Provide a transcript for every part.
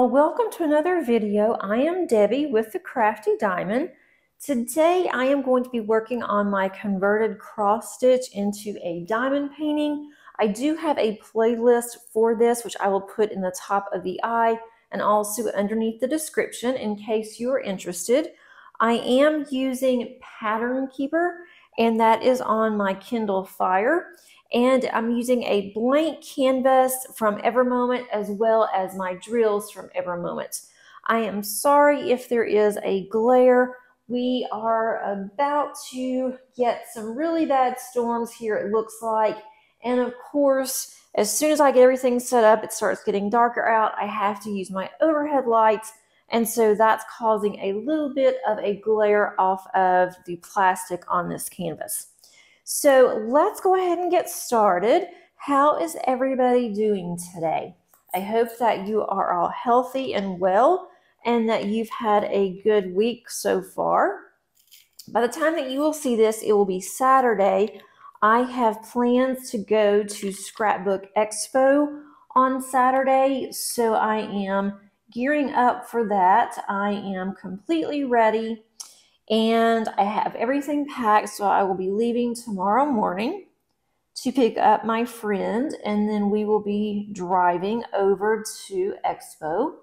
y'all, welcome to another video. I am Debbie with the Crafty Diamond. Today I am going to be working on my converted cross stitch into a diamond painting. I do have a playlist for this which I will put in the top of the eye and also underneath the description in case you are interested. I am using Pattern Keeper and that is on my Kindle Fire and I'm using a blank canvas from Evermoment as well as my drills from Evermoment. I am sorry if there is a glare. We are about to get some really bad storms here, it looks like. And of course, as soon as I get everything set up, it starts getting darker out. I have to use my overhead lights. And so that's causing a little bit of a glare off of the plastic on this canvas. So let's go ahead and get started. How is everybody doing today? I hope that you are all healthy and well and that you've had a good week so far. By the time that you will see this, it will be Saturday. I have plans to go to Scrapbook Expo on Saturday, so I am gearing up for that. I am completely ready and I have everything packed, so I will be leaving tomorrow morning to pick up my friend, and then we will be driving over to Expo.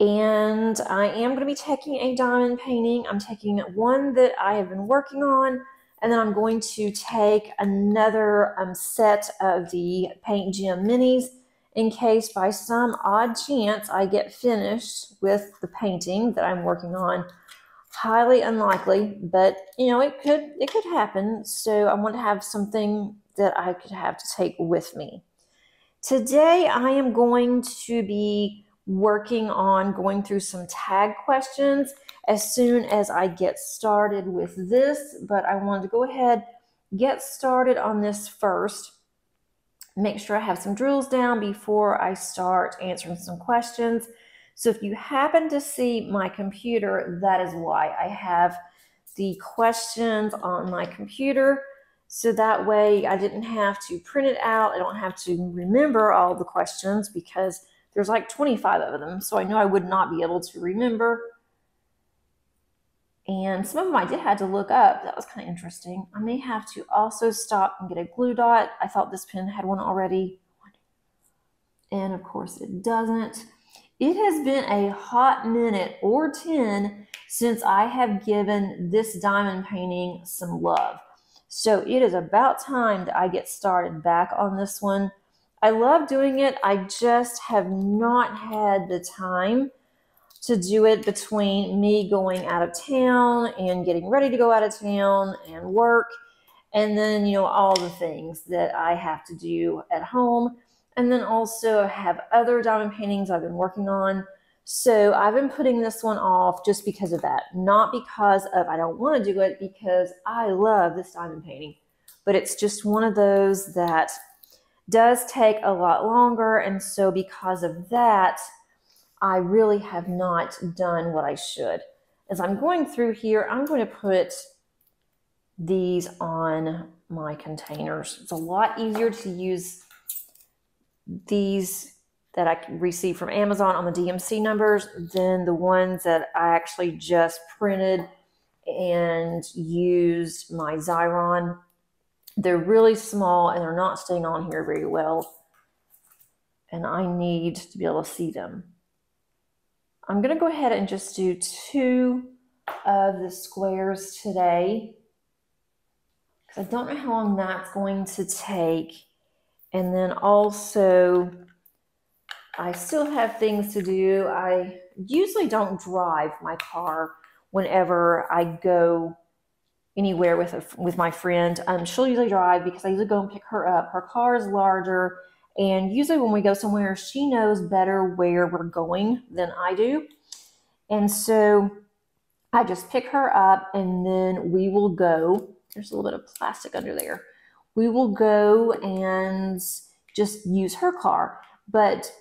And I am going to be taking a diamond painting. I'm taking one that I have been working on, and then I'm going to take another um, set of the Paint Gem Minis in case by some odd chance I get finished with the painting that I'm working on. Highly unlikely, but you know, it could it could happen. So I want to have something that I could have to take with me. Today I am going to be working on going through some tag questions as soon as I get started with this, but I wanted to go ahead get started on this first make sure I have some drills down before I start answering some questions. So if you happen to see my computer, that is why I have the questions on my computer. So that way I didn't have to print it out. I don't have to remember all the questions because there's like 25 of them. So I know I would not be able to remember and some of them I did had to look up. That was kind of interesting. I may have to also stop and get a glue dot. I thought this pen had one already. And of course it doesn't. It has been a hot minute or 10 since I have given this diamond painting some love. So it is about time that I get started back on this one. I love doing it. I just have not had the time to do it between me going out of town and getting ready to go out of town and work and then you know all the things that I have to do at home and then also have other diamond paintings I've been working on. So I've been putting this one off just because of that not because of I don't want to do it because I love this diamond painting. But it's just one of those that does take a lot longer and so because of that I really have not done what I should. As I'm going through here, I'm going to put these on my containers. It's a lot easier to use these that I receive from Amazon on the DMC numbers than the ones that I actually just printed and used my Xyron. They're really small and they're not staying on here very well. And I need to be able to see them. I'm going to go ahead and just do two of the squares today. Because I don't know how long that's going to take. And then also, I still have things to do. I usually don't drive my car whenever I go anywhere with a, with my friend. Um, she'll usually drive because I usually go and pick her up. Her car is larger and usually, when we go somewhere, she knows better where we're going than I do. And so I just pick her up and then we will go. There's a little bit of plastic under there. We will go and just use her car. But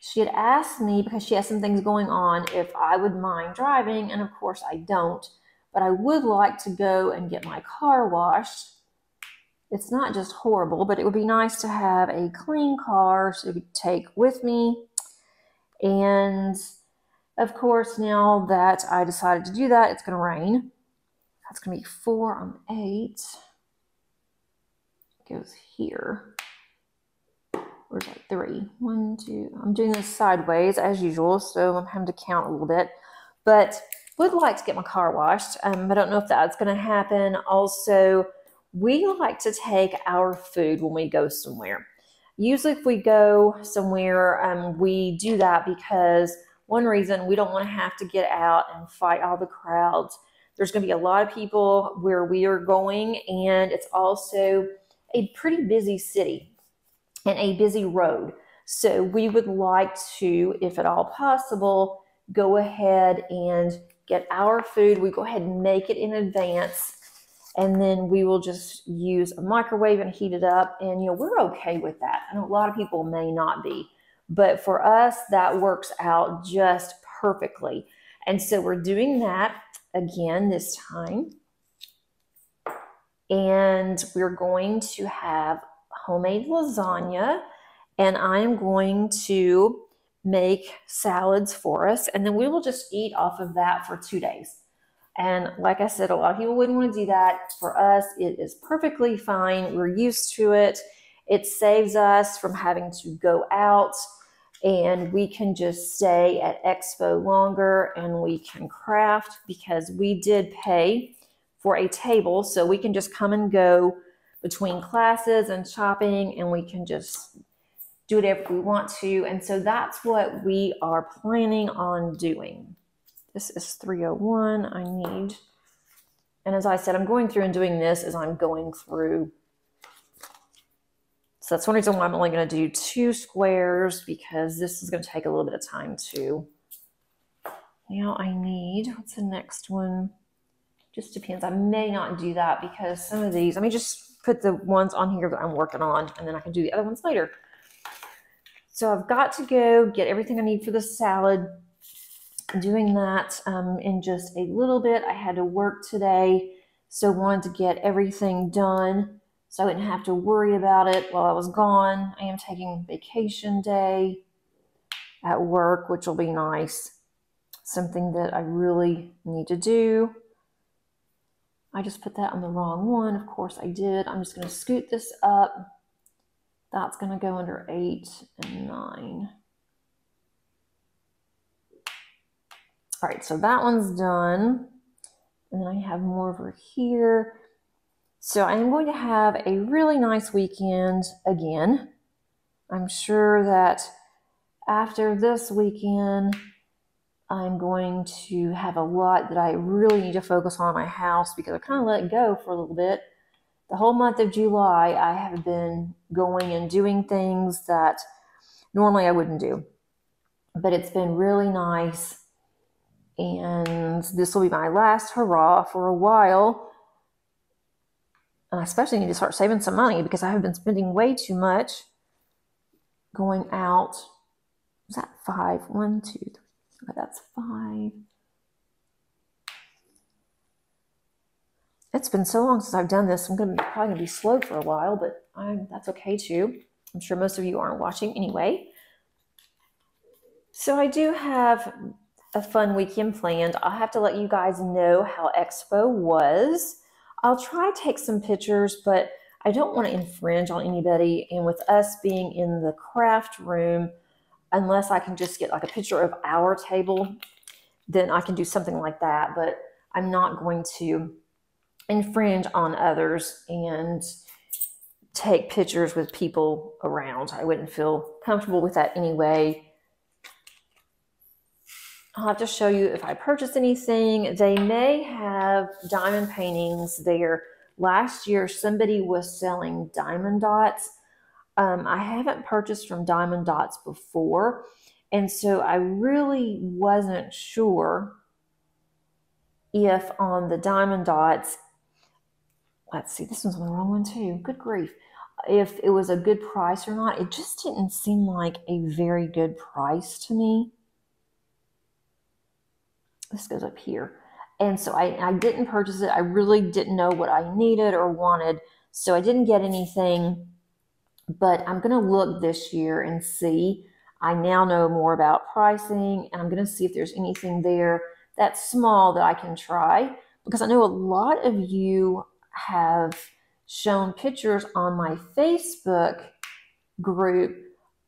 she had asked me because she has some things going on if I would mind driving. And of course, I don't. But I would like to go and get my car washed it's not just horrible, but it would be nice to have a clean car to take with me. And of course, now that I decided to do that, it's going to rain. That's going to be four on eight. It goes here. Where's that? Three. One, two. I'm doing this sideways as usual, so I'm having to count a little bit. But would like to get my car washed. Um, I don't know if that's going to happen. Also, we like to take our food when we go somewhere. Usually, if we go somewhere, um, we do that because one reason we don't want to have to get out and fight all the crowds. There's going to be a lot of people where we are going, and it's also a pretty busy city and a busy road. So, we would like to, if at all possible, go ahead and get our food. We go ahead and make it in advance. And then we will just use a microwave and heat it up. And, you know, we're okay with that. I know a lot of people may not be. But for us, that works out just perfectly. And so we're doing that again this time. And we're going to have homemade lasagna. And I am going to make salads for us. And then we will just eat off of that for two days. And like I said, a lot of people wouldn't want to do that. For us, it is perfectly fine. We're used to it. It saves us from having to go out and we can just stay at Expo longer and we can craft because we did pay for a table. So we can just come and go between classes and shopping and we can just do whatever we want to. And so that's what we are planning on doing. This is 301. I need, and as I said, I'm going through and doing this as I'm going through so that's one reason why I'm only going to do two squares because this is going to take a little bit of time too. Now I need, what's the next one? Just depends. I may not do that because some of these, let me just put the ones on here that I'm working on and then I can do the other ones later. So I've got to go get everything I need for the salad. Doing that um, in just a little bit. I had to work today, so wanted to get everything done so I wouldn't have to worry about it while I was gone. I am taking vacation day at work, which will be nice. Something that I really need to do. I just put that on the wrong one. Of course I did. I'm just going to scoot this up. That's going to go under 8 and 9. All right, so that one's done. And then I have more over here. So I am going to have a really nice weekend again. I'm sure that after this weekend, I'm going to have a lot that I really need to focus on my house because I kind of let it go for a little bit. The whole month of July, I have been going and doing things that normally I wouldn't do. But it's been really nice. And this will be my last hurrah for a while and I especially need to start saving some money because I have been spending way too much going out. Is that five? One, two, three. Okay, that's five. It's been so long since I've done this. I'm gonna probably gonna be slow for a while, but I, that's okay too. I'm sure most of you aren't watching anyway. So I do have a fun weekend planned. I'll have to let you guys know how Expo was. I'll try to take some pictures, but I don't want to infringe on anybody. And with us being in the craft room, unless I can just get like a picture of our table, then I can do something like that. But I'm not going to infringe on others and take pictures with people around. I wouldn't feel comfortable with that anyway. I'll have to show you if I purchased anything. They may have diamond paintings there. Last year, somebody was selling diamond dots. Um, I haven't purchased from Diamond Dots before, and so I really wasn't sure if on the diamond dots, let's see, this one's on the wrong one too. Good grief. If it was a good price or not, it just didn't seem like a very good price to me this goes up here. And so I, I didn't purchase it. I really didn't know what I needed or wanted. So I didn't get anything, but I'm going to look this year and see. I now know more about pricing and I'm going to see if there's anything there that's small that I can try because I know a lot of you have shown pictures on my Facebook group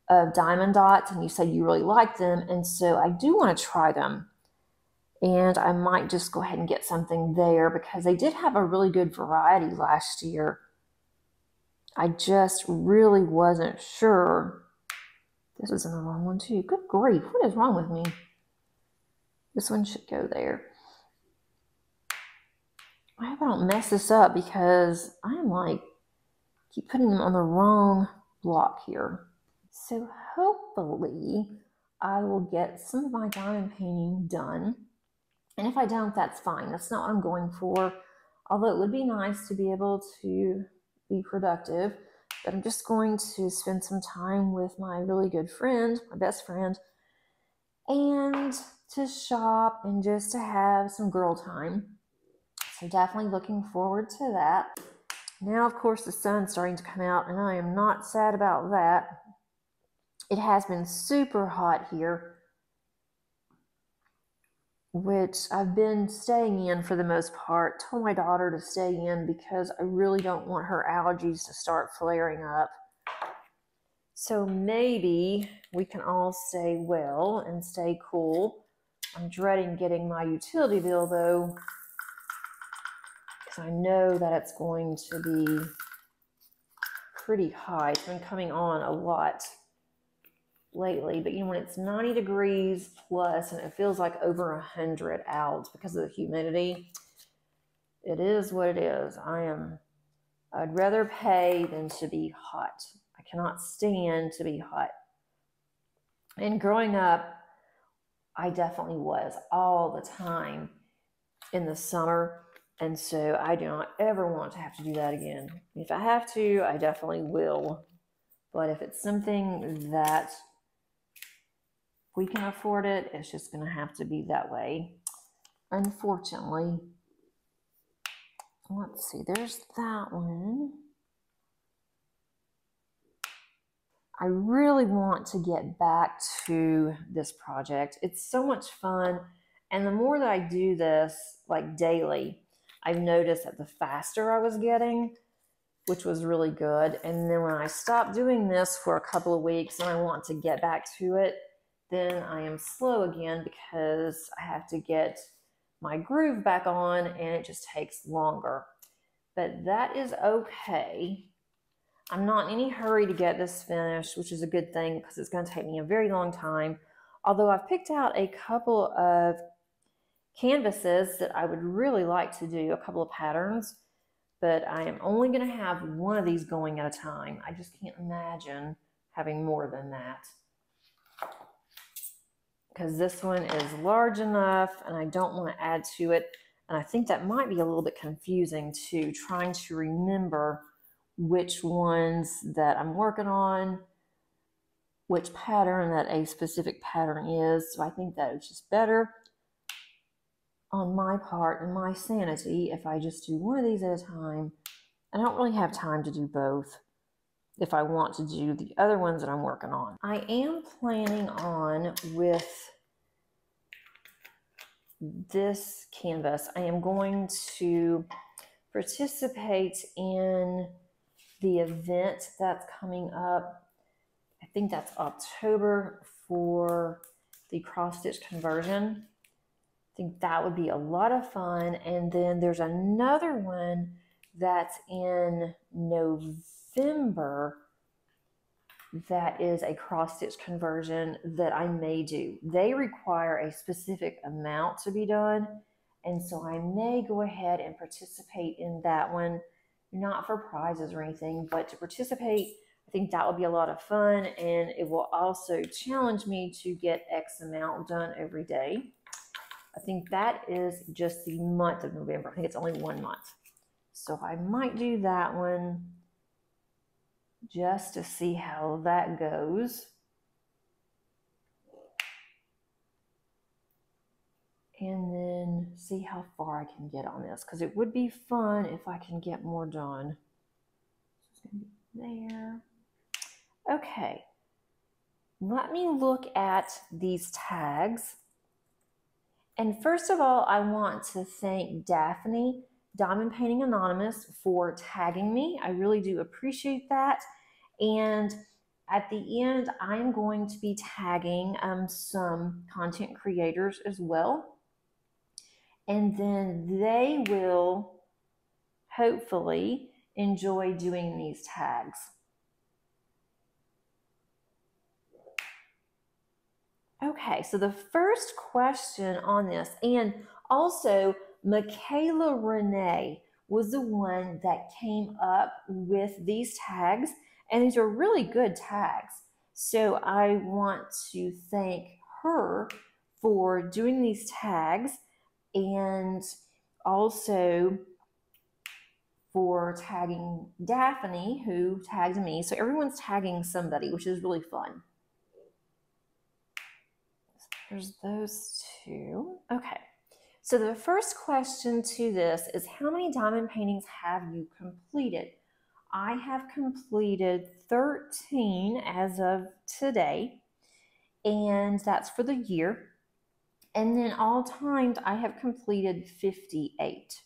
of diamond dots and you said you really like them. And so I do want to try them. And I might just go ahead and get something there because they did have a really good variety last year. I just really wasn't sure. This is in the wrong one too. Good grief, what is wrong with me? This one should go there. I hope I don't mess this up because I'm like, keep putting them on the wrong block here. So hopefully I will get some of my diamond painting done. And if I don't, that's fine. That's not what I'm going for. Although it would be nice to be able to be productive. But I'm just going to spend some time with my really good friend, my best friend, and to shop and just to have some girl time. So definitely looking forward to that. Now, of course, the sun's starting to come out, and I am not sad about that. It has been super hot here, which I've been staying in for the most part. Told my daughter to stay in because I really don't want her allergies to start flaring up. So maybe we can all stay well and stay cool. I'm dreading getting my utility bill though, because I know that it's going to be pretty high. It's been coming on a lot lately, but you know, when it's 90 degrees plus and it feels like over 100 out because of the humidity, it is what it is. I am, I'd rather pay than to be hot. I cannot stand to be hot. And growing up, I definitely was all the time in the summer. And so I do not ever want to have to do that again. If I have to, I definitely will. But if it's something that we can afford it, it's just going to have to be that way. Unfortunately, let's see, there's that one. I really want to get back to this project. It's so much fun. And the more that I do this, like daily, I've noticed that the faster I was getting, which was really good. And then when I stopped doing this for a couple of weeks and I want to get back to it, then I am slow again because I have to get my groove back on and it just takes longer. But that is okay. I'm not in any hurry to get this finished, which is a good thing because it's going to take me a very long time. Although I've picked out a couple of canvases that I would really like to do, a couple of patterns, but I am only going to have one of these going at a time. I just can't imagine having more than that because this one is large enough and I don't want to add to it. And I think that might be a little bit confusing too, trying to remember which ones that I'm working on, which pattern that a specific pattern is. So I think that it's just better on my part and my sanity if I just do one of these at a time. I don't really have time to do both if I want to do the other ones that I'm working on. I am planning on with this canvas, I am going to participate in the event that's coming up. I think that's October for the cross stitch conversion. I think that would be a lot of fun. And then there's another one that's in November that is a cross stitch conversion that I may do. They require a specific amount to be done. And so I may go ahead and participate in that one, not for prizes or anything, but to participate. I think that would be a lot of fun and it will also challenge me to get X amount done every day. I think that is just the month of November. I think it's only one month. So I might do that one just to see how that goes. And then see how far I can get on this because it would be fun if I can get more done. there. Okay, let me look at these tags. And first of all, I want to thank Daphne, Diamond Painting Anonymous, for tagging me. I really do appreciate that. And at the end, I'm going to be tagging um, some content creators as well. And then they will hopefully enjoy doing these tags. Okay, so the first question on this, and also Michaela Renee was the one that came up with these tags, and these are really good tags. So I want to thank her for doing these tags and also for tagging Daphne, who tagged me. So everyone's tagging somebody, which is really fun. There's those two. Okay. So the first question to this is how many diamond paintings have you completed? I have completed 13 as of today, and that's for the year. And then all timed, I have completed 58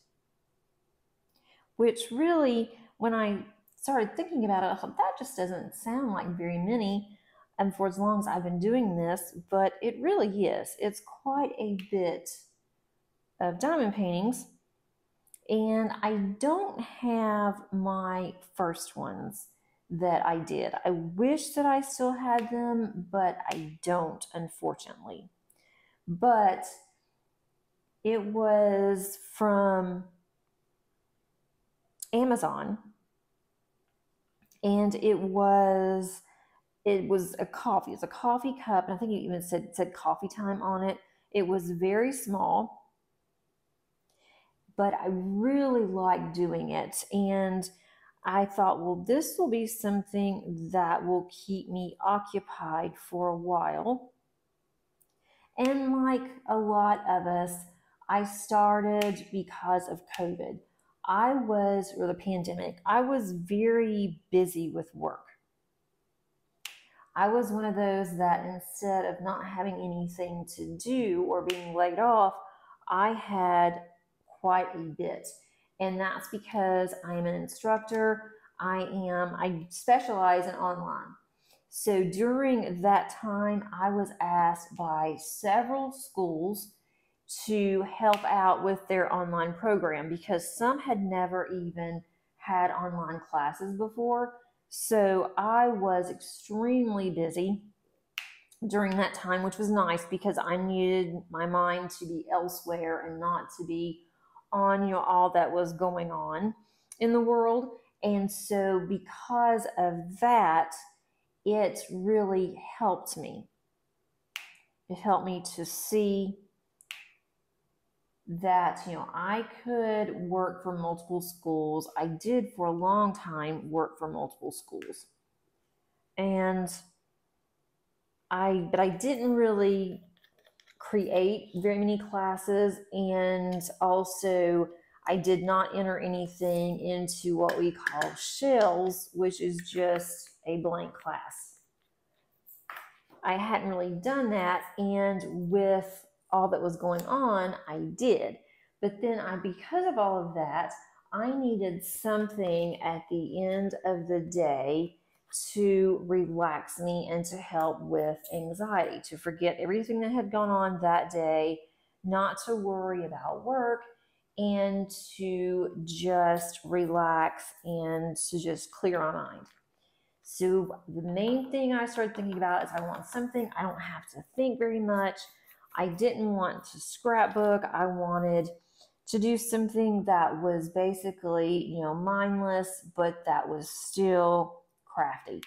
which really, when I started thinking about it, I thought that just doesn't sound like very many and for as long as I've been doing this, but it really is. It's quite a bit of diamond paintings. And I don't have my first ones that I did. I wish that I still had them, but I don't, unfortunately. But it was from Amazon, and it was it was a coffee. It was a coffee cup, and I think it even said said coffee time on it. It was very small, but I really like doing it, and I thought, well, this will be something that will keep me occupied for a while. And like a lot of us, I started because of COVID. I was, or the pandemic, I was very busy with work. I was one of those that instead of not having anything to do or being laid off, I had quite a bit. And that's because I am an instructor. I am, I specialize in online. So during that time, I was asked by several schools to help out with their online program because some had never even had online classes before. So I was extremely busy during that time, which was nice because I needed my mind to be elsewhere and not to be on, you know, all that was going on in the world. And so because of that, it really helped me. It helped me to see that you know I could work for multiple schools. I did for a long time work for multiple schools. And I but I didn't really create very many classes and also I did not enter anything into what we call shells, which is just a blank class. I hadn't really done that and with all that was going on, I did. But then I, because of all of that, I needed something at the end of the day to relax me and to help with anxiety, to forget everything that had gone on that day, not to worry about work, and to just relax and to just clear my mind. So, the main thing I started thinking about is I want something I don't have to think very much. I didn't want to scrapbook. I wanted to do something that was basically, you know, mindless, but that was still crafty.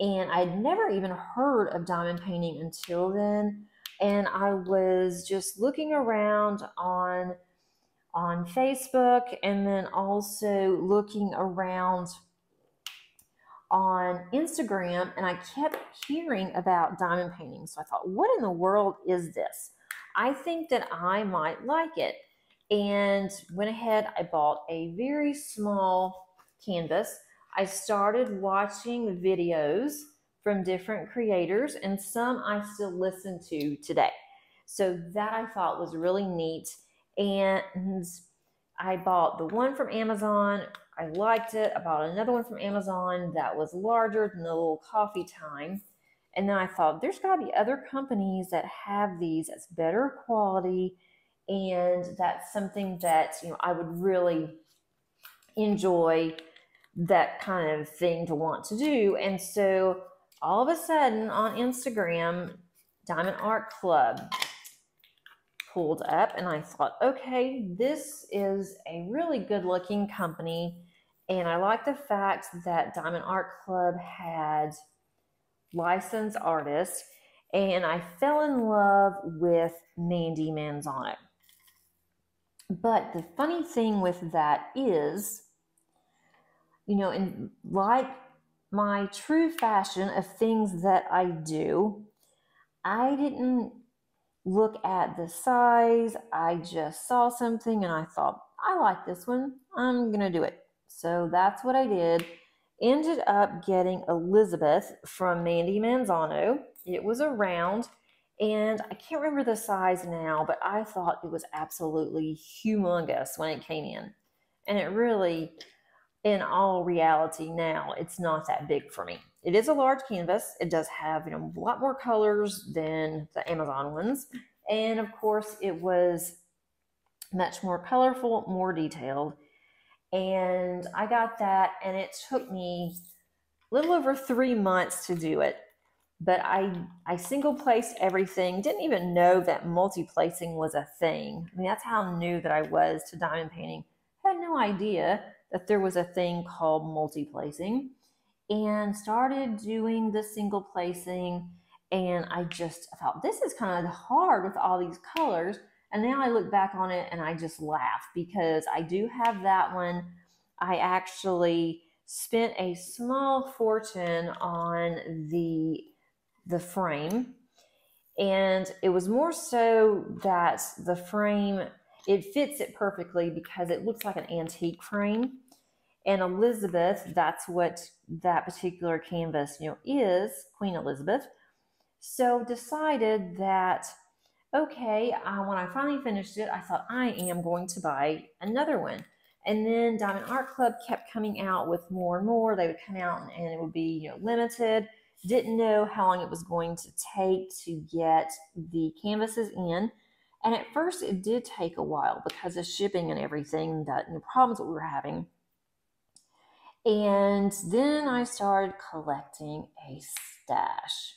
And I'd never even heard of diamond painting until then. And I was just looking around on on Facebook and then also looking around on Instagram and I kept hearing about diamond painting. So I thought, what in the world is this? I think that I might like it. And went ahead, I bought a very small canvas. I started watching videos from different creators, and some I still listen to today. So that I thought was really neat. And I bought the one from Amazon. I liked it. I bought another one from Amazon that was larger than the little coffee time. And then I thought there's got to be other companies that have these that's better quality and that's something that you know I would really enjoy that kind of thing to want to do. And so all of a sudden on Instagram, Diamond Art Club pulled up and I thought, okay, this is a really good looking company. And I like the fact that Diamond Art Club had licensed artists. And I fell in love with Mandy Manzano. But the funny thing with that is, you know, in like my true fashion of things that I do, I didn't look at the size. I just saw something and I thought, I like this one. I'm going to do it. So that's what I did. Ended up getting Elizabeth from Mandy Manzano. It was a round and I can't remember the size now, but I thought it was absolutely humongous when it came in. And it really, in all reality now, it's not that big for me. It is a large canvas. It does have you know a lot more colors than the Amazon ones. And of course, it was much more colorful, more detailed. And I got that, and it took me a little over three months to do it. But I, I single placed everything, didn't even know that multi placing was a thing. I mean, that's how new that I was to diamond painting. had no idea that there was a thing called multi placing and started doing the single placing. And I just thought, this is kind of hard with all these colors. And now I look back on it and I just laugh because I do have that one. I actually spent a small fortune on the the frame and it was more so that the frame it fits it perfectly because it looks like an antique frame and Elizabeth, that's what that particular canvas, you know, is Queen Elizabeth. So decided that, okay, when I finally finished it, I thought I am going to buy another one. And then Diamond Art Club kept coming out with more and more. They would come out and it would be, you know, limited. Didn't know how long it was going to take to get the canvases in. And at first, it did take a while because of shipping and everything that and the problems that we were having. And then I started collecting a stash.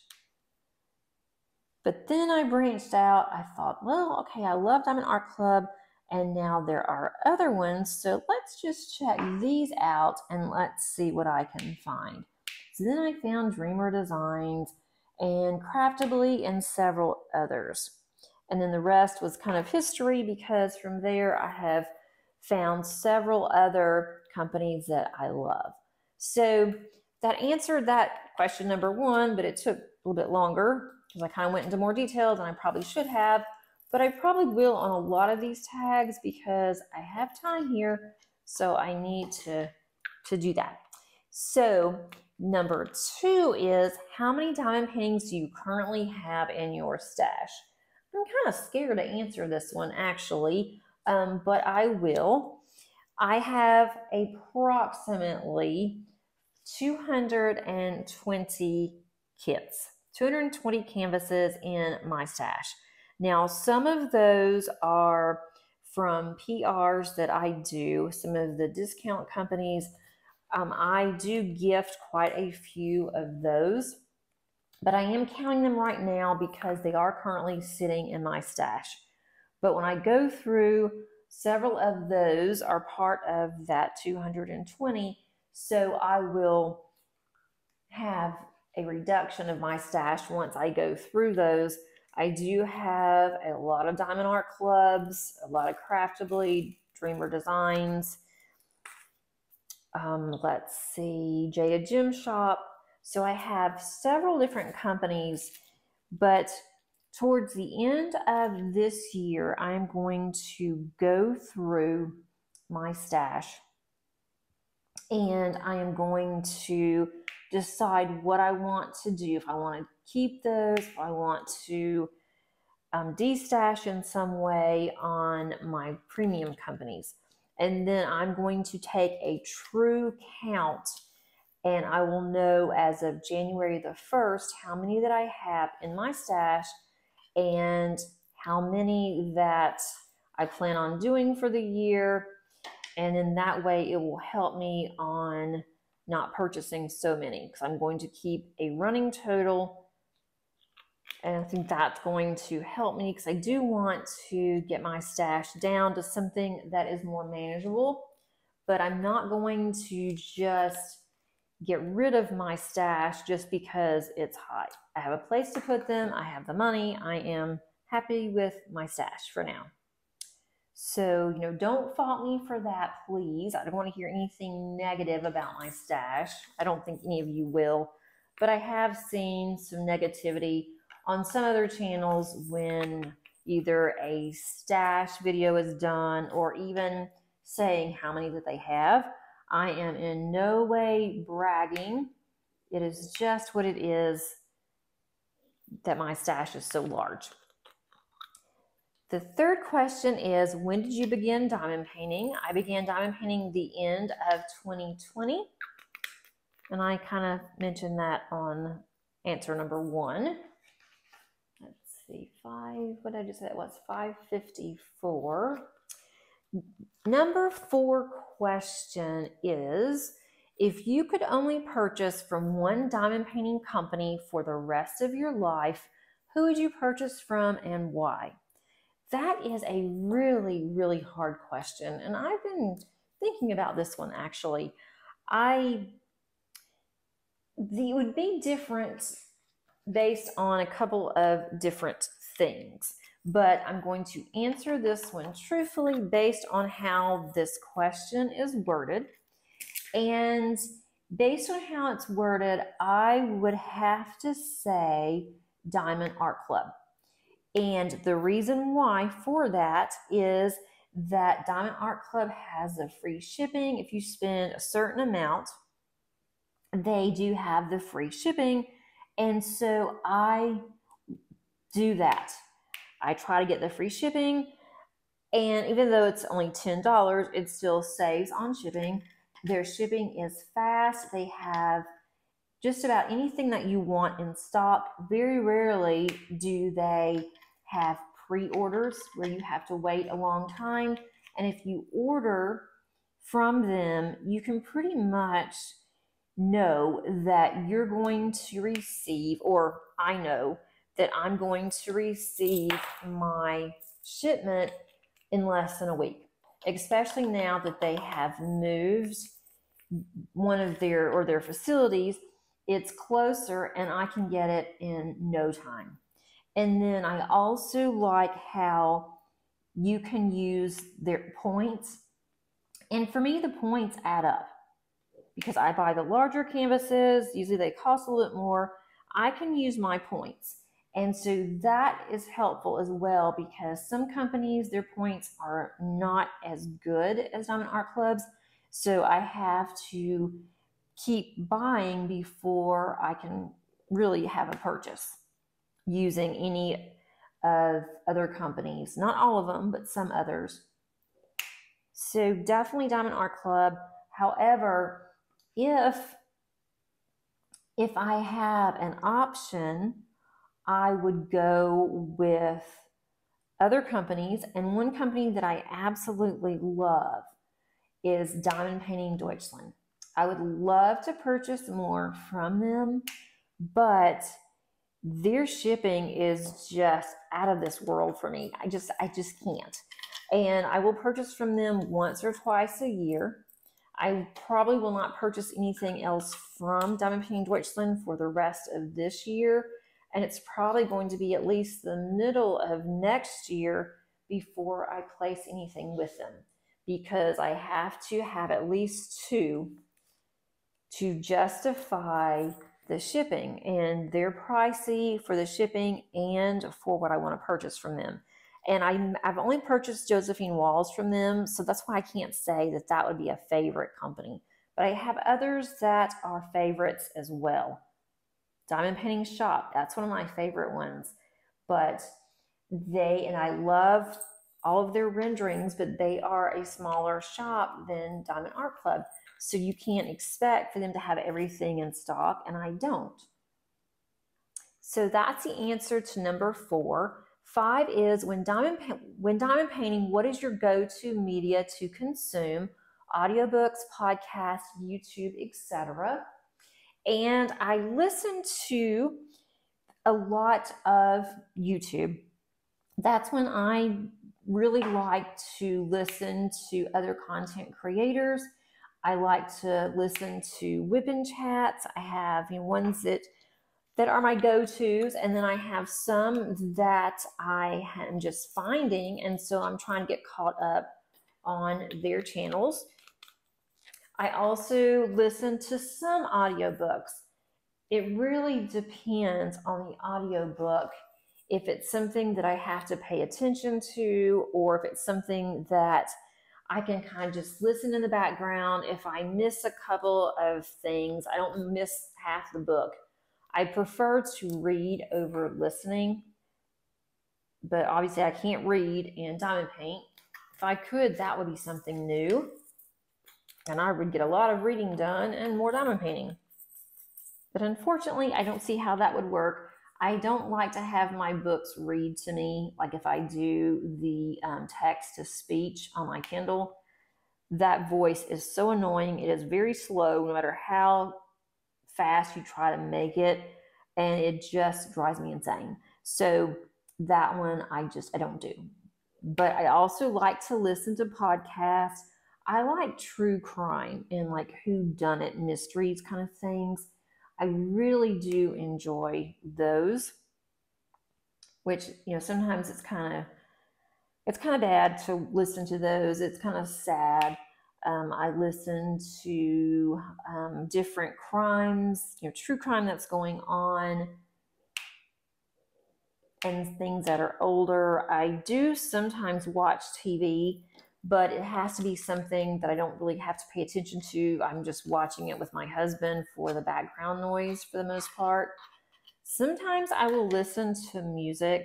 But then I branched out. I thought, well, okay, I love Diamond Art Club, and now there are other ones. So let's just check these out and let's see what I can find. So then I found Dreamer Designs and Craftably and several others. And then the rest was kind of history because from there I have found several other companies that I love. So that answered that question number one, but it took a little bit longer because I kind of went into more detail than I probably should have. But I probably will on a lot of these tags because I have time here. So I need to, to do that. So number two is how many diamond paintings do you currently have in your stash? I'm kind of scared to answer this one actually, um, but I will. I have approximately 220 kits, 220 canvases in my stash. Now, some of those are from PRs that I do, some of the discount companies. Um, I do gift quite a few of those, but I am counting them right now because they are currently sitting in my stash. But when I go through Several of those are part of that 220. So I will have a reduction of my stash once I go through those. I do have a lot of Diamond Art Clubs, a lot of Craftably, Dreamer Designs. Um, let's see, Jada Gem Shop. So I have several different companies, but towards the end of this year, I'm going to go through my stash and I am going to decide what I want to do. If I want to keep those, if I want to um, destash in some way on my premium companies. And then I'm going to take a true count and I will know as of January the 1st how many that I have in my stash and how many that I plan on doing for the year. And in that way, it will help me on not purchasing so many because I'm going to keep a running total. And I think that's going to help me because I do want to get my stash down to something that is more manageable. But I'm not going to just get rid of my stash just because it's hot. I have a place to put them, I have the money, I am happy with my stash for now. So, you know, don't fault me for that, please. I don't want to hear anything negative about my stash. I don't think any of you will, but I have seen some negativity on some other channels when either a stash video is done or even saying how many that they have. I am in no way bragging. It is just what it is that my stash is so large. The third question is When did you begin diamond painting? I began diamond painting the end of 2020. And I kind of mentioned that on answer number one. Let's see, five, what did I just say? It was 554. Number four question is if you could only purchase from one diamond painting company for the rest of your life, who would you purchase from and why? That is a really, really hard question. And I've been thinking about this one actually. I, the, it would be different based on a couple of different things but I'm going to answer this one truthfully based on how this question is worded. And based on how it's worded, I would have to say Diamond Art Club. And the reason why for that is that Diamond Art Club has the free shipping. If you spend a certain amount, they do have the free shipping. And so I do that. I try to get the free shipping. And even though it's only $10, it still saves on shipping. Their shipping is fast. They have just about anything that you want in stock. Very rarely do they have pre orders where you have to wait a long time. And if you order from them, you can pretty much know that you're going to receive, or I know that I'm going to receive my shipment in less than a week, especially now that they have moved one of their or their facilities. It's closer and I can get it in no time. And then I also like how you can use their points. And for me, the points add up because I buy the larger canvases. Usually they cost a little more. I can use my points. And so that is helpful as well because some companies, their points are not as good as Diamond Art Club's. So I have to keep buying before I can really have a purchase using any of other companies. Not all of them, but some others. So definitely Diamond Art Club. However, if if I have an option I would go with other companies. And one company that I absolutely love is Diamond Painting Deutschland. I would love to purchase more from them, but their shipping is just out of this world for me. I just I just can't. And I will purchase from them once or twice a year. I probably will not purchase anything else from Diamond Painting Deutschland for the rest of this year and it's probably going to be at least the middle of next year before I place anything with them because I have to have at least two to justify the shipping and they're pricey for the shipping and for what I want to purchase from them. And I, I've only purchased Josephine Walls from them, so that's why I can't say that that would be a favorite company. but I have others that are favorites as well. Diamond Painting Shoppe, that's one of my favorite ones. But they, and I love all of their renderings, but they are a smaller shop than Diamond Art Club. So you can't expect for them to have everything in stock, and I don't. So that's the answer to number four. Five is when diamond when diamond painting, what is your go-to media to consume? Audiobooks, podcasts, YouTube, etc. And I listen to a lot of YouTube. That's when I really like to listen to other content creators. I like to listen to WIPN chats. I have you know, ones that that are my go-tos and then I have some that I am just finding and so I'm trying to get caught up on their channels. I also listen to some audiobooks. It really depends on the audiobook if it's something that I have to pay attention to or if it's something that I can kind of just listen in the background. If I miss a couple of things, I don't miss half the book I prefer to read over listening, but obviously I can't read in diamond paint. If I could, that would be something new. And I would get a lot of reading done and more diamond painting. But unfortunately, I don't see how that would work. I don't like to have my books read to me, like if I do the um, text to speech on my Kindle. That voice is so annoying. It is very slow, no matter how fast you try to make it and it just drives me insane so that one i just i don't do but i also like to listen to podcasts i like true crime and like who done it mysteries kind of things. I really do enjoy those which you know sometimes it's kind of it's kind of bad to listen to those. It's kind of sad. Um, I listen to um, different crimes, you know, true crime that's going on, and things that are older. I do sometimes watch TV, but it has to be something that I don't really have to pay attention to. I'm just watching it with my husband for the background noise for the most part. Sometimes I will listen to music,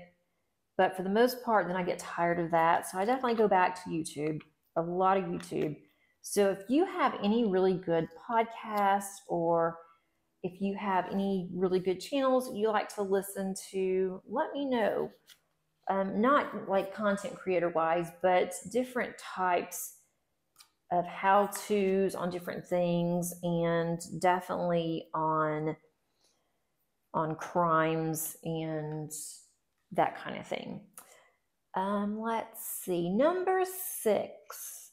but for the most part, then I get tired of that. So I definitely go back to YouTube, a lot of YouTube. So if you have any really good podcasts or if you have any really good channels you like to listen to, let me know. Um, not like content creator wise, but different types of how to's on different things and definitely on on crimes and that kind of thing. Um, let's see, number six.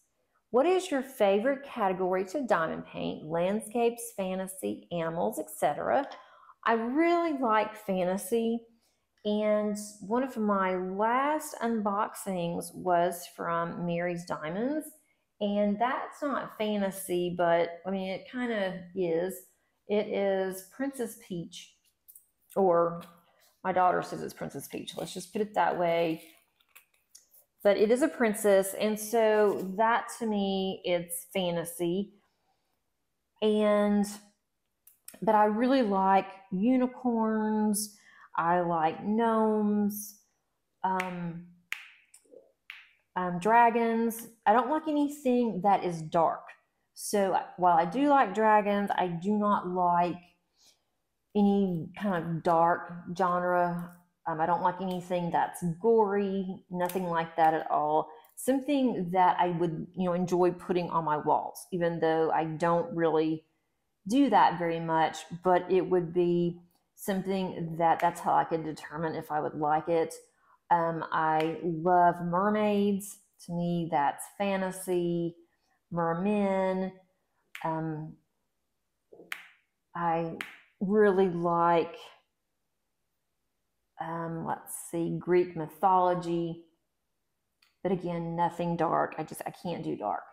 What is your favorite category to diamond paint? Landscapes, fantasy, animals, etc. I really like fantasy. And one of my last unboxings was from Mary's Diamonds. And that's not fantasy, but I mean, it kind of is. It is Princess Peach, or my daughter says it's Princess Peach. Let's just put it that way but it is a princess and so that to me it's fantasy and but i really like unicorns i like gnomes um, um, dragons i don't like anything that is dark so while i do like dragons i do not like any kind of dark genre um, I don't like anything that's gory, nothing like that at all. Something that I would, you know, enjoy putting on my walls, even though I don't really do that very much. But it would be something that that's how I could determine if I would like it. Um, I love mermaids. To me, that's fantasy. Mermen. Um, I really like um, let's see, Greek mythology. But again, nothing dark. I just, I can't do dark.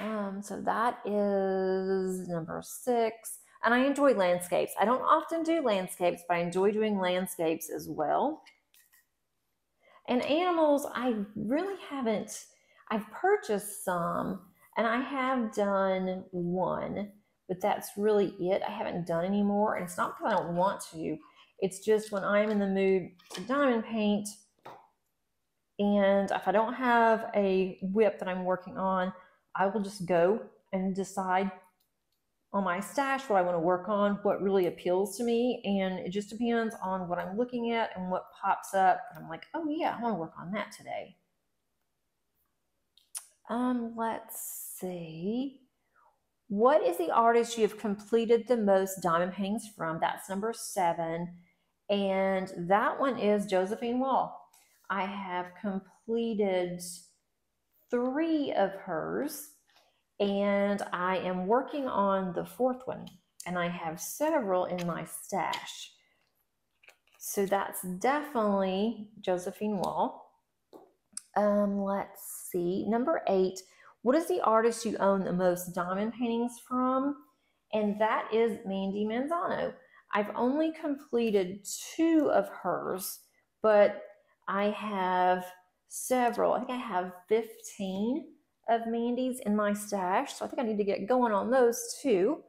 Um, so that is number six. And I enjoy landscapes. I don't often do landscapes, but I enjoy doing landscapes as well. And animals, I really haven't, I've purchased some And I have done one, but that's really it. I haven't done any more. And it's not because I don't want to. It's just when I'm in the mood to diamond paint, and if I don't have a whip that I'm working on, I will just go and decide on my stash what I want to work on, what really appeals to me. And it just depends on what I'm looking at and what pops up. And I'm like, oh yeah, I want to work on that today. Um, let's see. What is the artist you have completed the most diamond paintings from? That's number seven. And that one is Josephine Wall. I have completed three of hers and I am working on the fourth one and I have several in my stash. So that's definitely Josephine Wall. Um, let's see. Number eight, what is the artist you own the most diamond paintings from? And that is Mandie Manzano. I've only completed two of hers, but I have several. I think I have 15 of Mandie's in my stash, so I think I need to get going on those too.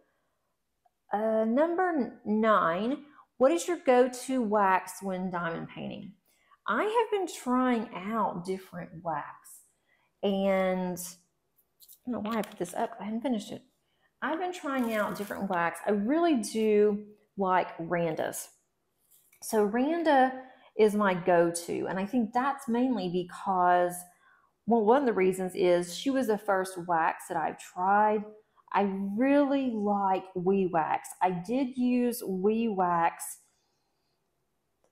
Uh, number nine, what is your go-to wax when diamond painting? I have been trying out different wax, and I don't know why I put this up. I hadn't finished it. I've been trying out different wax. I really do like Randa's. So Randa is my go-to, and I think that's mainly because well, one of the reasons is she was the first wax that I've tried. I really like Wee Wax. I did use Wee Wax.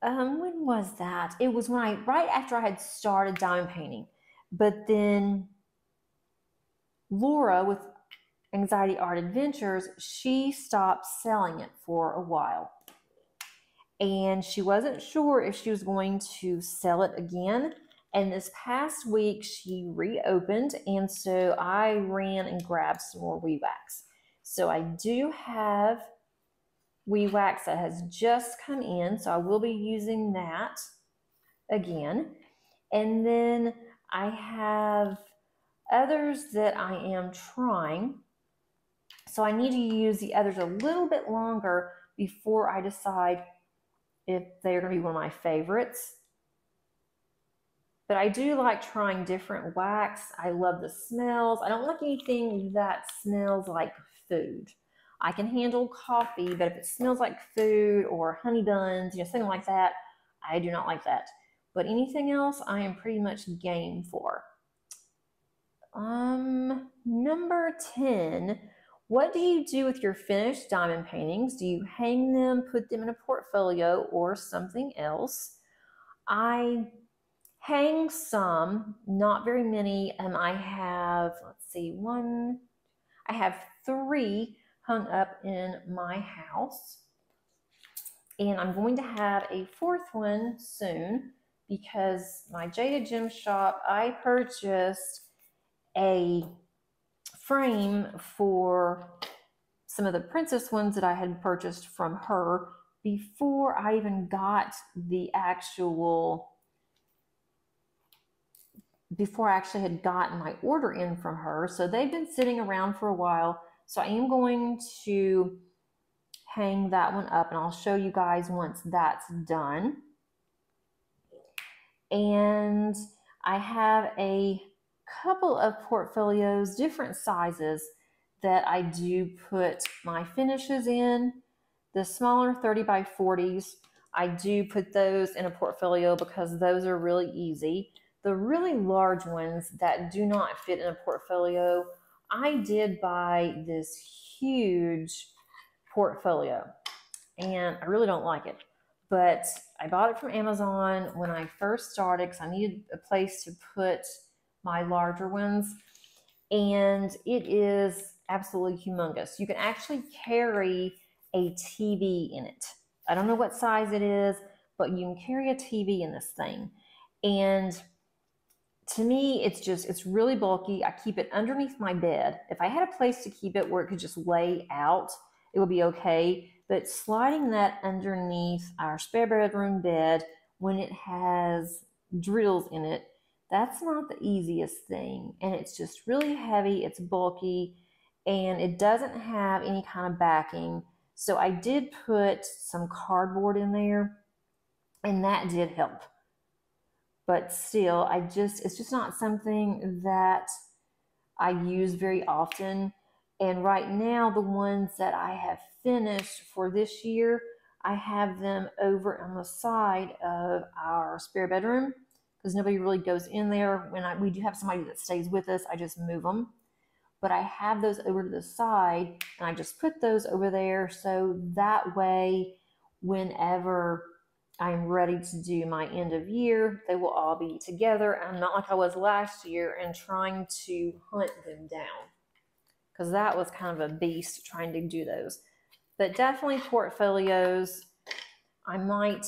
Um, when was that? It was when I right after I had started diamond painting. But then Laura with Anxiety Art Adventures, she stopped selling it for a while. And she wasn't sure if she was going to sell it again. And this past week, she reopened. And so I ran and grabbed some more WE Wax. So I do have WE Wax that has just come in. So I will be using that again. And then I have others that I am trying. So I need to use the others a little bit longer before I decide if they're going to be one of my favorites. But I do like trying different wax. I love the smells. I don't like anything that smells like food. I can handle coffee, but if it smells like food or honey buns, you know, something like that, I do not like that. But anything else, I am pretty much game for. Um, number 10, what do you do with your finished diamond paintings? Do you hang them, put them in a portfolio, or something else? I hang some, not very many. Um, I have, let's see, one, I have three hung up in my house. And I'm going to have a fourth one soon because my Jada Gem Shop, I purchased a frame for some of the princess ones that I had purchased from her before I even got the actual before I actually had gotten my order in from her. So they've been sitting around for a while. So I am going to hang that one up and I'll show you guys once that's done. And I have a couple of portfolios, different sizes that I do put my finishes in. The smaller 30 by 40s, I do put those in a portfolio because those are really easy. The really large ones that do not fit in a portfolio, I did buy this huge portfolio and I really don't like it. But I bought it from Amazon when I first started because I needed a place to put my larger ones. And it is absolutely humongous. You can actually carry a TV in it. I don't know what size it is, but you can carry a TV in this thing. And to me, it's just, it's really bulky. I keep it underneath my bed. If I had a place to keep it where it could just lay out, it would be okay. But sliding that underneath our spare bedroom bed when it has drills in it, That's not the easiest thing. And it's just really heavy, it's bulky, and it doesn't have any kind of backing. So I did put some cardboard in there, and that did help. But still, I just, it's just not something that I use very often. And right now, the ones that I have finished for this year, I have them over on the side of our spare bedroom because nobody really goes in there. When I, we do have somebody that stays with us, I just move them. But I have those over to the side and I just put those over there so that way, whenever I'm ready to do my end of year, they will all be together. I'm not like I was last year and trying to hunt them down because that was kind of a beast trying to do those but definitely portfolios. I might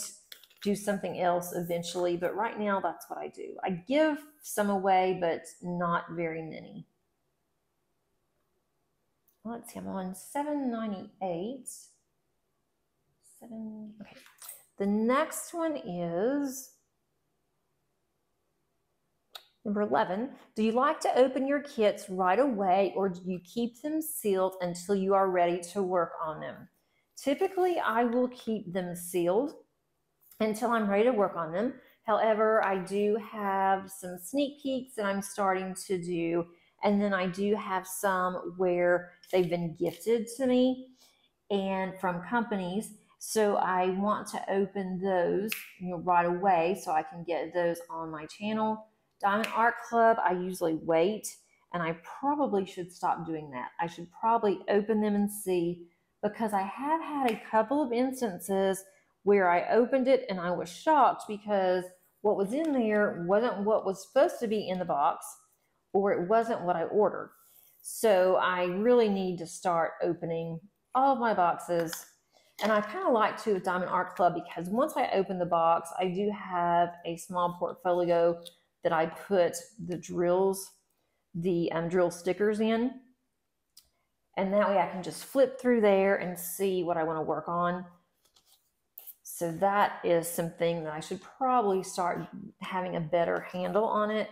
do something else eventually, but right now that's what I do. I give some away, but not very many. Let's see, I'm on 798. Seven, okay. The next one is Number 11, do you like to open your kits right away or do you keep them sealed until you are ready to work on them? Typically, I will keep them sealed until I'm ready to work on them. However, I do have some sneak peeks that I'm starting to do, and then I do have some where they've been gifted to me and from companies. So I want to open those you know, right away so I can get those on my channel. Diamond Art Club, I usually wait, and I probably should stop doing that. I should probably open them and see because I have had a couple of instances where I opened it and I was shocked because what was in there wasn't what was supposed to be in the box or it wasn't what I ordered. So I really need to start opening all of my boxes. And I kind of like to with Diamond Art Club because once I open the box, I do have a small portfolio that I put the drills, the um, drill stickers in. And that way I can just flip through there and see what I want to work on. So that is something that I should probably start having a better handle on it.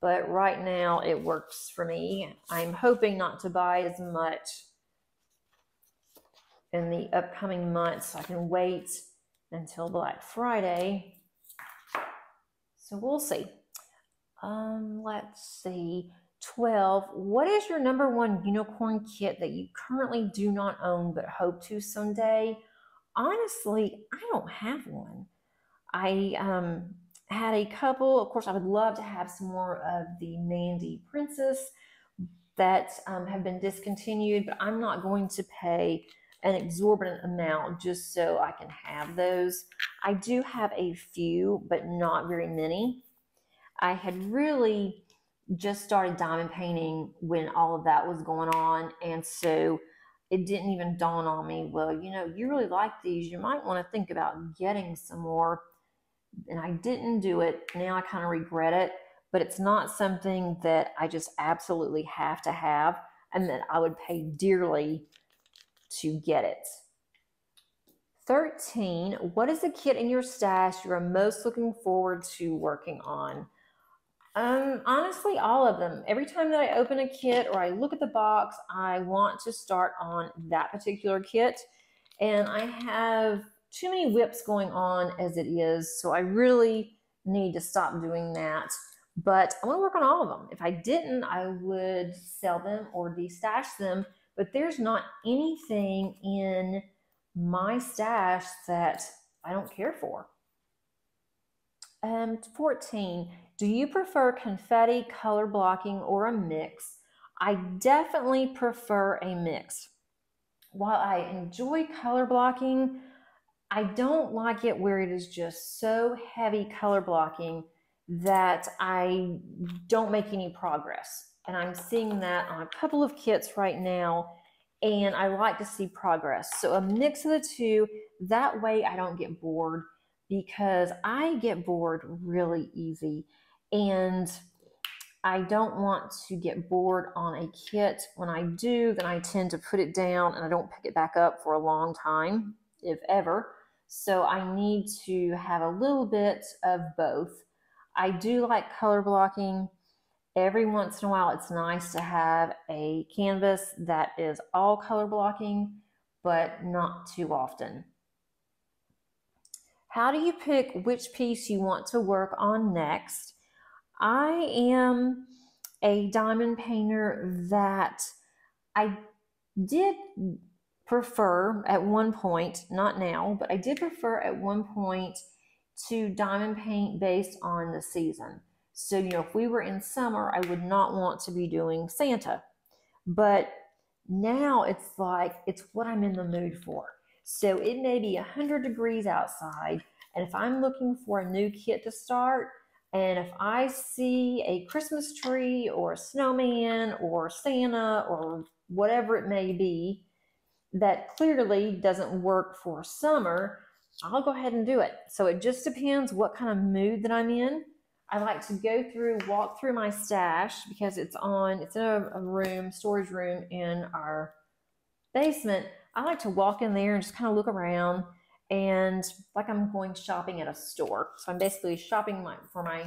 But right now it works for me. I'm hoping not to buy as much in the upcoming months. I can wait until Black Friday. So we'll see. Um, let's see. 12. What is your number one unicorn kit that you currently do not own but hope to someday? Honestly, I don't have one. I um, had a couple. Of course, I would love to have some more of the Mandie Princess that um, have been discontinued, but I'm not going to pay an exorbitant amount just so I can have those. I do have a few, but not very many. I had really just started diamond painting when all of that was going on. And so it didn't even dawn on me, well, you know, you really like these. You might want to think about getting some more. And I didn't do it. Now I kind of regret it, but it's not something that I just absolutely have to have and that I would pay dearly to get it. 13, what is the kit in your stash you are most looking forward to working on? Um, honestly, all of them. Every time that I open a kit or I look at the box, I want to start on that particular kit. And I have too many whips going on as it is, so I really need to stop doing that. But I want to work on all of them. If I didn't, I would sell them or destash them. But there's not anything in my stash that I don't care for. Um, 14. Do you prefer confetti, color blocking, or a mix? I definitely prefer a mix. While I enjoy color blocking, I don't like it where it is just so heavy color blocking that I don't make any progress. And I'm seeing that on a couple of kits right now, and I like to see progress. So a mix of the two, that way I don't get bored because I get bored really easy. And I don't want to get bored on a kit. When I do, then I tend to put it down and I don't pick it back up for a long time, if ever. So I need to have a little bit of both. I do like color blocking. Every once in a while, it's nice to have a canvas that is all color blocking, but not too often. How do you pick which piece you want to work on next? I am a diamond painter that I did prefer at one point, not now, but I did prefer at one point to diamond paint based on the season. So, you know, if we were in summer, I would not want to be doing Santa. But now it's like it's what I'm in the mood for. So it may be 100 degrees outside. And if I'm looking for a new kit to start, and if I see a Christmas tree or a snowman or Santa or whatever it may be that clearly doesn't work for summer, I'll go ahead and do it. So it just depends what kind of mood that I'm in. I like to go through, walk through my stash because it's on, it's in a, a room, storage room in our basement. I like to walk in there and just kind of look around and like I'm going shopping at a store. So I'm basically shopping my, for my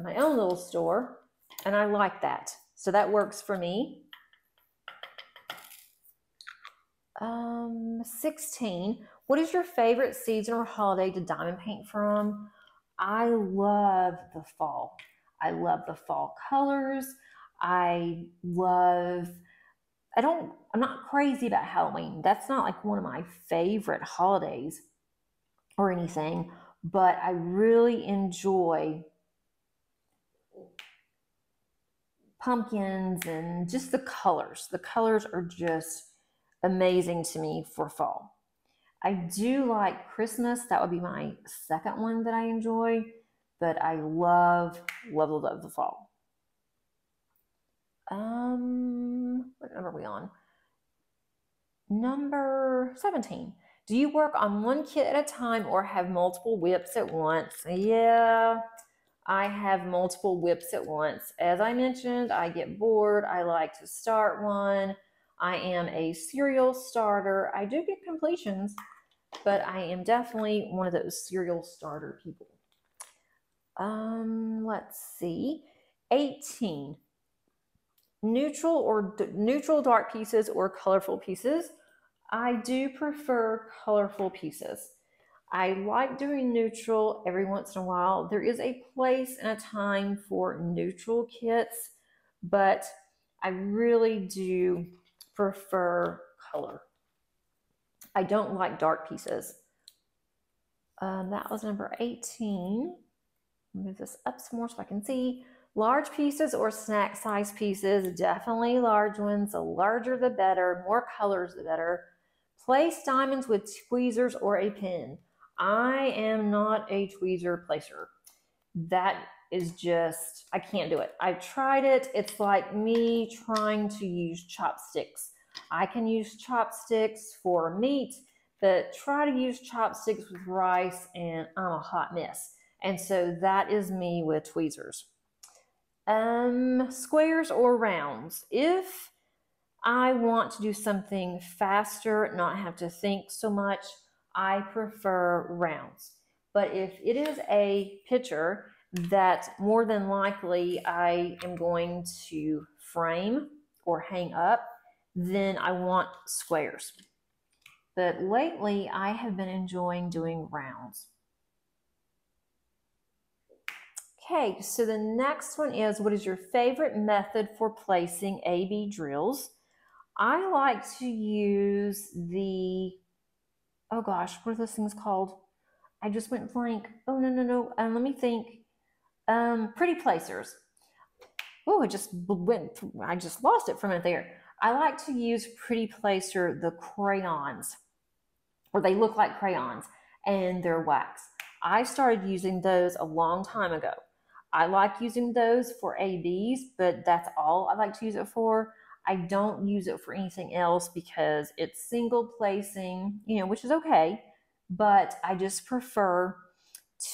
my own little store, and I like that. So that works for me. Um, 16. What is your favorite season or holiday to diamond paint from? I love the fall. I love the fall colors. I love I don't, I'm not crazy about Halloween. That's not like one of my favorite holidays or anything, but I really enjoy pumpkins and just the colors. The colors are just amazing to me for fall. I do like Christmas. That would be my second one that I enjoy, but I love, love, love the fall. Um, what number are we on? Number 17. Do you work on one kit at a time or have multiple whips at once? Yeah, I have multiple whips at once. As I mentioned, I get bored. I like to start one. I am a serial starter. I do get completions, but I am definitely one of those serial starter people. Um, let's see. 18 neutral or neutral dark pieces or colorful pieces. I do prefer colorful pieces. I like doing neutral every once in a while. There is a place and a time for neutral kits, but I really do prefer color. I don't like dark pieces. Um, that was number 18. Move this up some more so I can see. Large pieces or snack size pieces, definitely large ones. The larger the better, more colors the better. Place diamonds with tweezers or a pin. I am not a tweezer placer. That is just, I can't do it. I've tried it. It's like me trying to use chopsticks. I can use chopsticks for meat, but try to use chopsticks with rice and I'm a hot mess. And so that is me with tweezers. Um, squares or rounds. If I want to do something faster, not have to think so much, I prefer rounds. But if it is a picture that more than likely I am going to frame or hang up, then I want squares. But lately I have been enjoying doing rounds. Okay, so the next one is what is your favorite method for placing AB drills? I like to use the, oh gosh, what are those things called? I just went blank. Oh, no, no, no. Um, let me think. Um, pretty placers. Oh, I just went, I just lost it from it there. I like to use Pretty Placer, the crayons, or they look like crayons, and they're wax. I started using those a long time ago. I like using those for ABs, but that's all I like to use it for. I don't use it for anything else because it's single placing, you know, which is okay, but I just prefer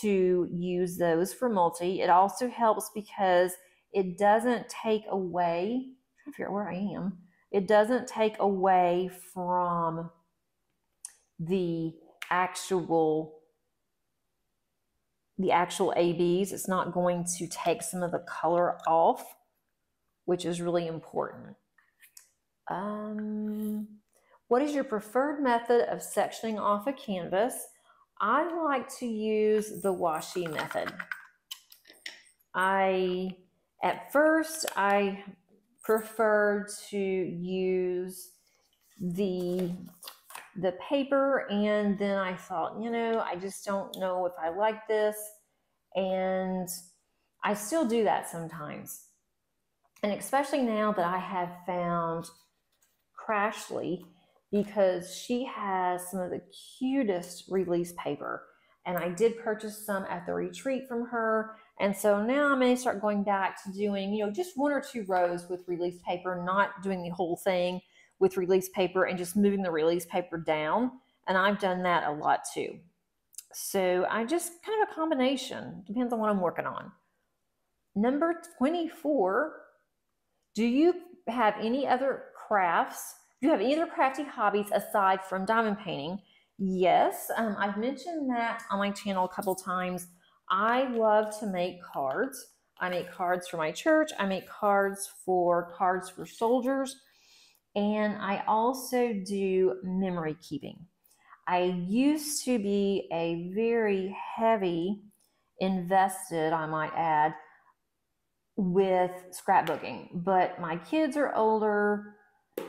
to use those for multi. It also helps because it doesn't take away, I'm trying to figure out where I am. It doesn't take away from the actual the actual ABs. It's not going to take some of the color off, which is really important. Um, what is your preferred method of sectioning off a canvas? I like to use the washi method. I, at first, I prefer to use the the paper and then I thought, you know, I just don't know if I like this and I still do that sometimes. And especially now that I have found Crashly because she has some of the cutest release paper. And I did purchase some at the retreat from her. And so now I may start going back to doing, you know, just one or two rows with release paper, not doing the whole thing with release paper and just moving the release paper down. And I've done that a lot too. So I just kind of a combination, depends on what I'm working on. Number 24, do you have any other crafts? Do you have any other crafty hobbies aside from diamond painting? Yes, um, I've mentioned that on my channel a couple times. I love to make cards. I make cards for my church. I make cards for cards for soldiers. And I also do memory keeping. I used to be a very heavy invested, I might add, with scrapbooking, but my kids are older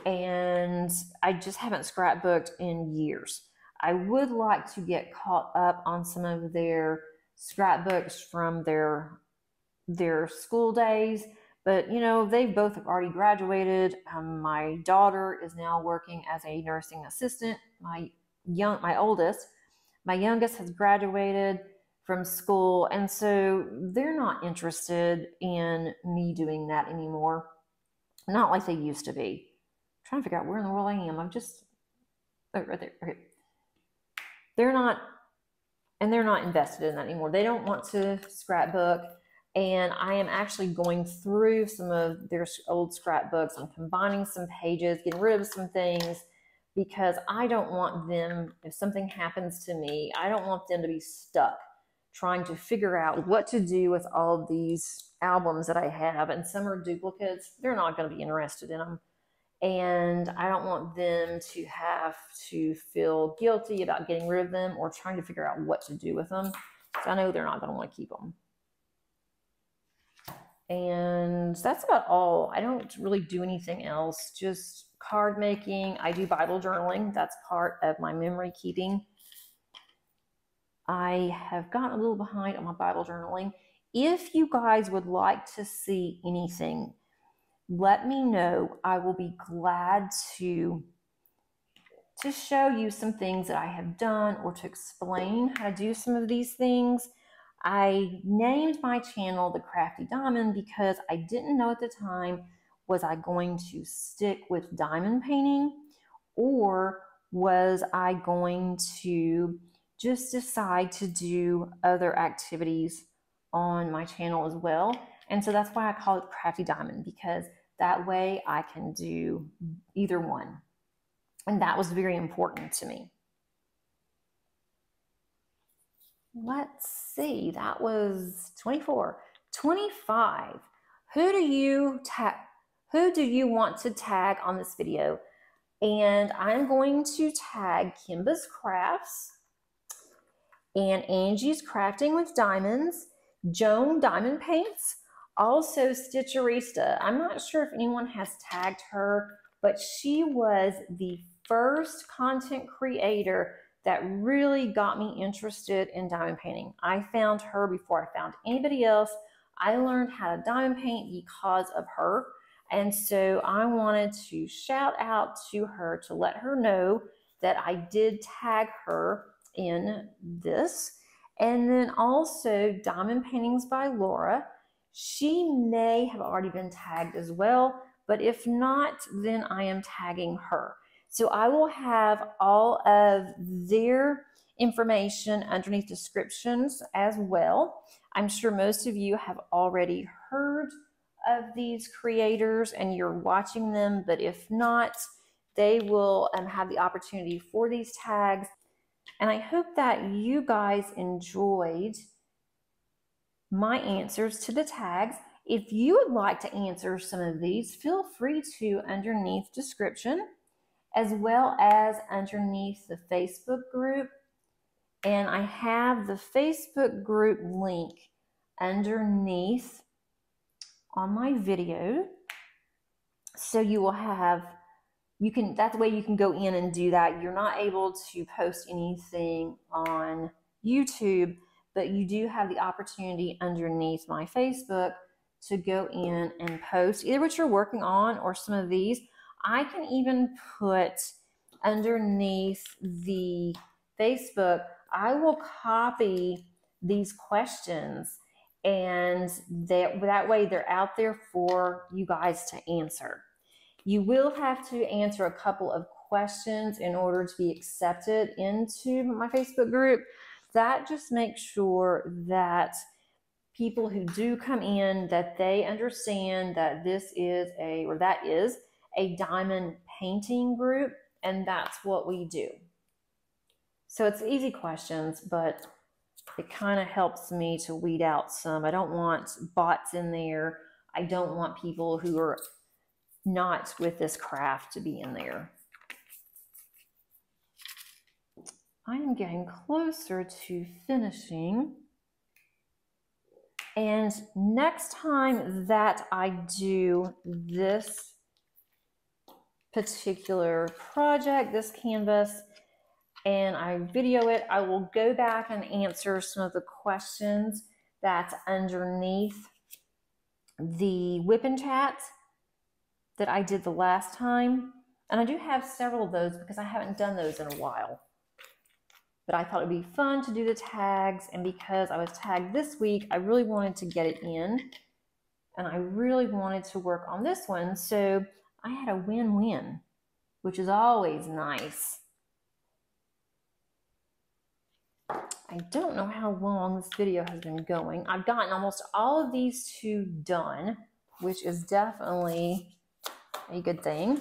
and I just haven't scrapbooked in years. I would like to get caught up on some of their scrapbooks from their their school days but you know, they've both already graduated. Um, my daughter is now working as a nursing assistant. My young, my oldest, my youngest has graduated from school, and so they're not interested in me doing that anymore. Not like they used to be. I'm trying to figure out where in the world I am. I'm just oh, right there. Okay. They're not, and they're not invested in that anymore. They don't want to scrapbook and I am actually going through some of their old scrapbooks. I'm combining some pages, getting rid of some things because I don't want them, if something happens to me, I don't want them to be stuck trying to figure out what to do with all these albums that I have. And some are duplicates, they're not going to be interested in them. And I don't want them to have to feel guilty about getting rid of them or trying to figure out what to do with them. So I know they're not going to want to keep them. And that's about all. I don't really do anything else, just card making. I do Bible journaling, that's part of my memory keeping. I have gotten a little behind on my Bible journaling. If you guys would like to see anything, let me know. I will be glad to to show you some things that I have done or to explain how to do some of these things. I named my channel The Crafty Diamond because I didn't know at the time was I going to stick with diamond painting or was I going to just decide to do other activities on my channel as well. And so that's why I call it Crafty Diamond because that way I can do either one. And that was very important to me. let's see, that was 24. 25. Who do you tag? Who do you want to tag on this video? And I'm going to tag Kimba's Krafts and Angie's Crafting with Diamonds, Joan Diamond Paints, also Stitcherista. I'm not sure if anyone has tagged her, but she was the first content creator that really got me interested in diamond painting. I found her before I found anybody else. I learned how to diamond paint because of her. And so I wanted to shout out to her to let her know that I did tag her in this. And then also Diamond Paintings by Laura. She may have already been tagged as well, but if not, then I am tagging her. So I will have all of their information underneath descriptions as well. I'm sure most of you have already heard of these creators and you're watching them, but if not, they will um, have the opportunity for these tags. And I hope that you guys enjoyed my answers to the tags. If you would like to answer some of these, feel free to underneath description, as well as underneath the Facebook group. And I have the Facebook group link underneath on my video. So you will have, you can, that's the way you can go in and do that. You're not able to post anything on YouTube, but you do have the opportunity underneath my Facebook to go in and post either what you're working on or some of these. I can even put underneath the Facebook, I will copy these questions and that, that way they're out there for you guys to answer. You will have to answer a couple of questions in order to be accepted into my Facebook group. That just makes sure that people who do come in that they understand that this is a or that is a diamond painting group and that's what we do. So it's easy questions, but it kind of helps me to weed out some. I don't want bots in there. I don't want people who are not with this craft to be in there. I am getting closer to finishing. And next time that I do this particular project, this canvas, and I video it, I will go back and answer some of the questions that's underneath the whip and chat that I did the last time. And I do have several of those because I haven't done those in a while. But I thought it'd be fun to do the tags. And because I was tagged this week, I really wanted to get it in. And I really wanted to work on this one. So I had a win-win, which is always nice. I don't know how long this video has been going. I've gotten almost all of these two done, which is definitely a good thing.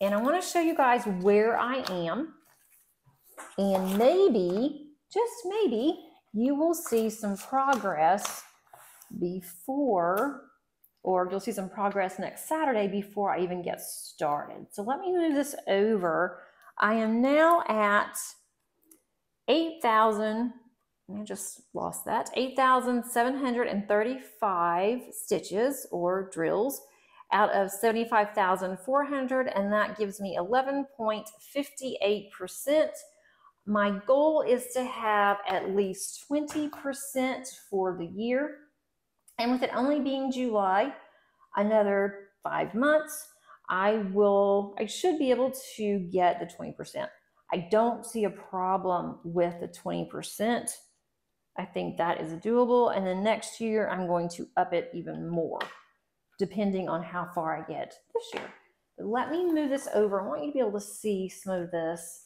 And I want to show you guys where I am. And maybe, just maybe, you will see some progress before, or you'll see some progress next Saturday before I even get started. So let me move this over. I am now at 8,000, I just lost that, 8,735 stitches or drills out of 75,400 and that gives me 11.58%. My goal is to have at least 20% for the year. And with it only being July, another five months, I will, I should be able to get the 20%. I don't see a problem with the 20%. I think that is doable. And then next year, I'm going to up it even more, depending on how far I get this year. But let me move this over. I want you to be able to see some of this.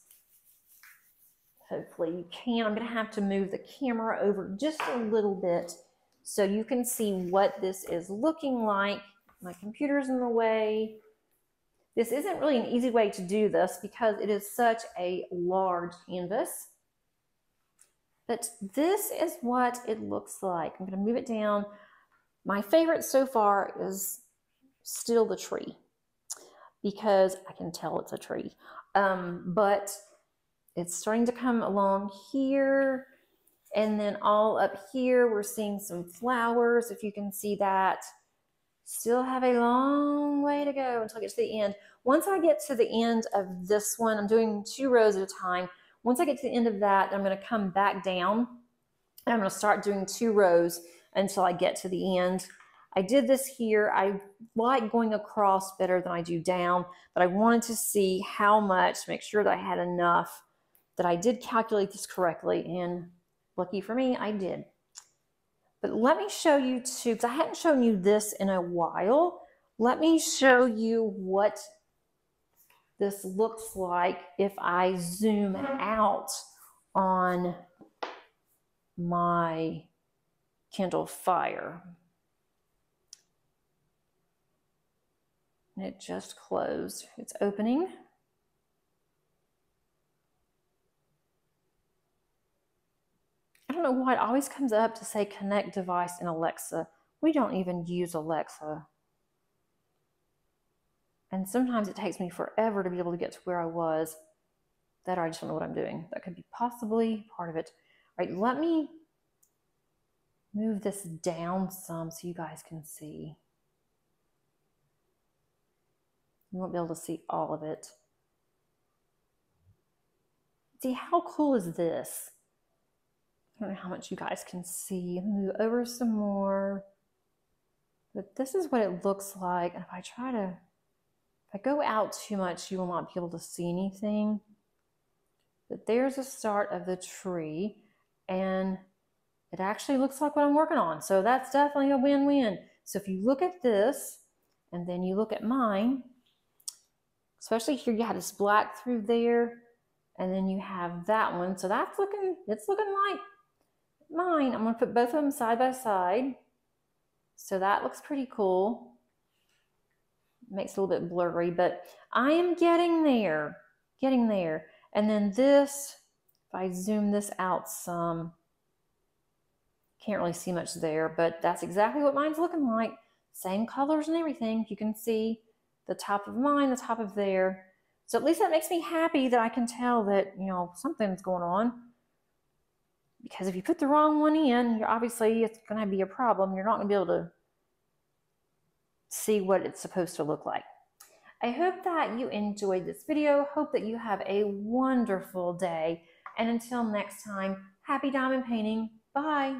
Hopefully you can. I'm going to have to move the camera over just a little bit so you can see what this is looking like. My computer's in the way. This isn't really an easy way to do this because it is such a large canvas. But this is what it looks like. I'm going to move it down. My favorite so far is still the tree because I can tell it's a tree. Um, but it's starting to come along here. And then all up here, we're seeing some flowers, if you can see that. Still have a long way to go until I get to the end. Once I get to the end of this one, I'm doing two rows at a time. Once I get to the end of that, I'm going to come back down and I'm going to start doing two rows until I get to the end. I did this here. I like going across better than I do down, but I wanted to see how much, make sure that I had enough, that I did calculate this correctly, and lucky for me, I did. But let me show you too, because I hadn't shown you this in a while. Let me show you what this looks like if I zoom out on my Kindle Fire. And it just closed. It's opening. Don't know why it always comes up to say connect device in Alexa. We don't even use Alexa. And sometimes it takes me forever to be able to get to where I was. That I just don't know what I'm doing. That could be possibly part of it. All right, let me move this down some so you guys can see. You won't be able to see all of it. See, how cool is this? I don't know how much you guys can see. Move over some more. But this is what it looks like. And if I try to, if I go out too much, you will not be able to see anything. But there's the start of the tree. And it actually looks like what I'm working on. So that's definitely a win-win. So if you look at this, and then you look at mine, especially here, you had this black through there, and then you have that one. So that's looking, it's looking like mine. I'm gonna put both of them side by side. So that looks pretty cool. Makes a little bit blurry, but I am getting there, getting there. And then this, if I zoom this out some, can't really see much there, but that's exactly what mine's looking like. Same colors and everything. You can see the top of mine, the top of there. So at least that makes me happy that I can tell that, you know, something's going on. Because if you put the wrong one in, you're obviously it's going to be a problem. You're not going to be able to see what it's supposed to look like. I hope that you enjoyed this video. Hope that you have a wonderful day. And until next time, happy diamond painting. Bye.